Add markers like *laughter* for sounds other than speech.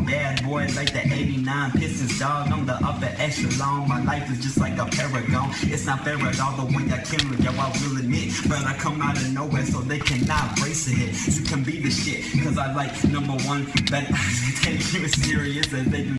Bad boy like the 89 Pistons, dog. I'm the upper echelon. My life is just like a paragon. It's not fair at all the way I kill it, yo, I will admit. But I come out of nowhere so they cannot brace it. You can be the shit, cause I like number one, but *laughs* take you serious as they do.